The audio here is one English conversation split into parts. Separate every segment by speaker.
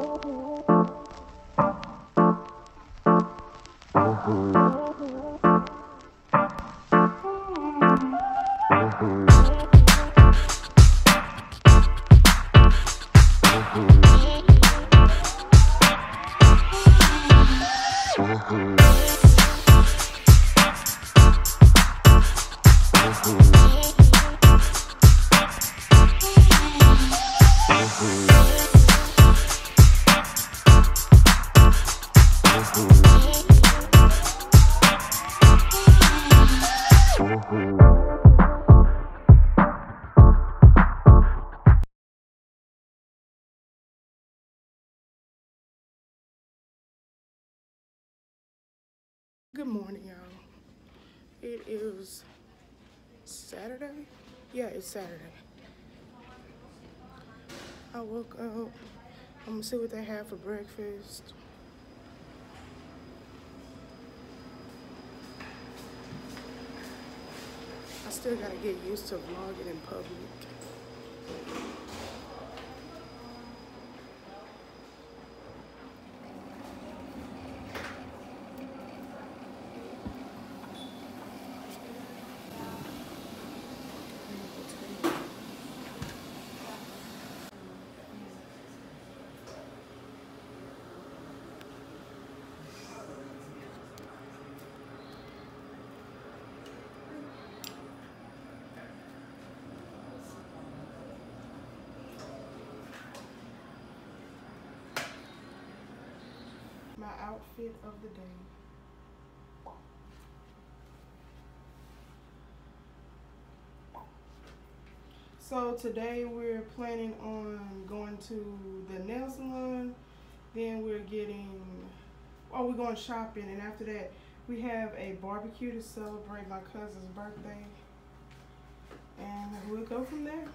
Speaker 1: Mm-hmm. mm-hmm. mm-hmm. Good morning, y'all. It is Saturday. Yeah, it's Saturday. I woke up. I'm gonna see what they have for breakfast. I still gotta get used to vlogging in public. My outfit of the day. So today we're planning on going to the nail salon. Then we're getting, oh, we're going shopping, and after that we have a barbecue to celebrate my cousin's birthday, and we'll go from there.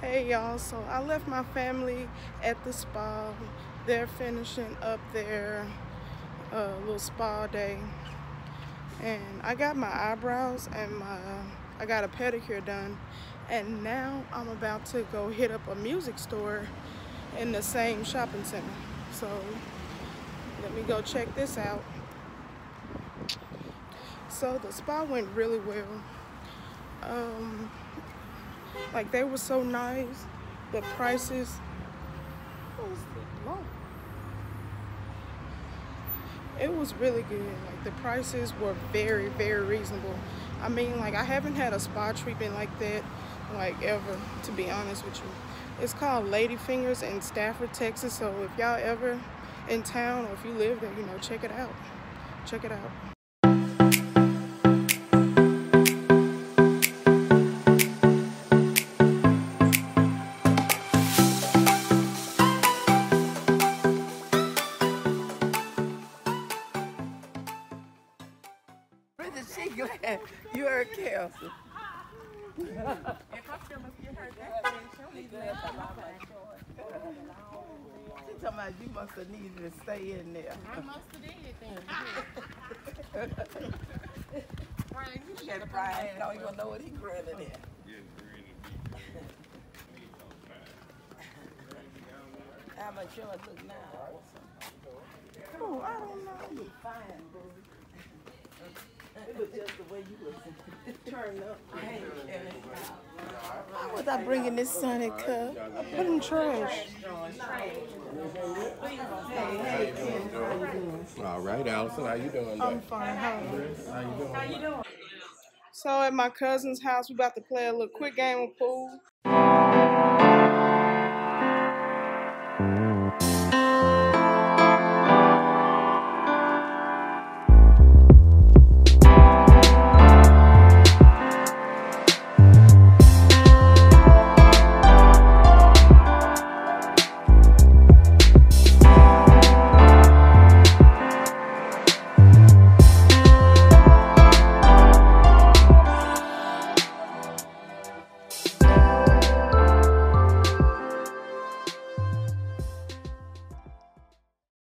Speaker 1: Hey y'all, so I left my family at the spa. They're finishing up their uh, little spa day. And I got my eyebrows and my I got a pedicure done. And now I'm about to go hit up a music store in the same shopping center. So let me go check this out. So the spa went really well. Um, like they were so nice. The prices? It was really good. Like the prices were very, very reasonable. I mean, like I haven't had a spa treatment like that, like ever, to be honest with you. It's called Lady Fingers in Stafford, Texas. So if y'all ever in town or if you live there, you know, check it out. Check it out.
Speaker 2: Brother, she glad you heard Kelsey. She talking about you must have needed to stay in there.
Speaker 3: I must have did, thank you. Brian, you should have
Speaker 2: Brian don't even know what he grilling in. How much yours look now?
Speaker 1: Oh, I don't know.
Speaker 2: You look fine, boo. It was just the way you was turned up. Hey,
Speaker 1: Why was I bringing this Sonic cup? I put in trash.
Speaker 2: Hey, Kevin, how you doing?
Speaker 4: All right, Allison, how you doing?
Speaker 1: I'm fine. How are you?
Speaker 4: How you doing?
Speaker 1: So at my cousin's house, we about to play a little quick game of pool.